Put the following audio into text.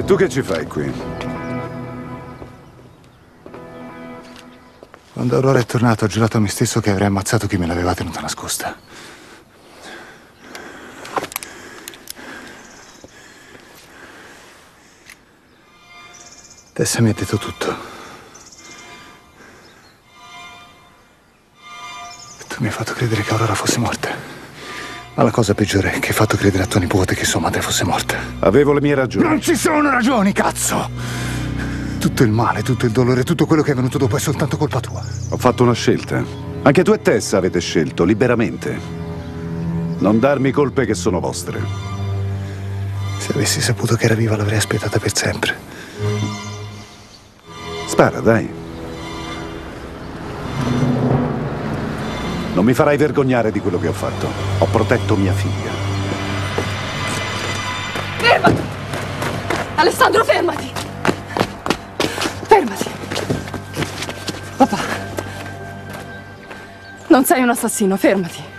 Tu che ci fai qui? Quando Aurora è tornato, ho giurato a me stesso che avrei ammazzato chi me l'aveva tenuta nascosta. Tessa mi ha detto tutto. Tu mi hai fatto credere che Aurora fosse morta. Ma la cosa peggiore è che hai fatto credere a tua nipote che sua madre fosse morta. Avevo le mie ragioni. Non ci sono ragioni, cazzo! Tutto il male, tutto il dolore, tutto quello che è venuto dopo è soltanto colpa tua. Ho fatto una scelta. Anche tu e Tessa avete scelto, liberamente. Non darmi colpe che sono vostre. Se avessi saputo che era viva l'avrei aspettata per sempre. Spara, dai. Non mi farai vergognare di quello che ho fatto. Ho protetto mia figlia. Fermati! Alessandro, fermati! Fermati! Papà. Non sei un assassino, fermati.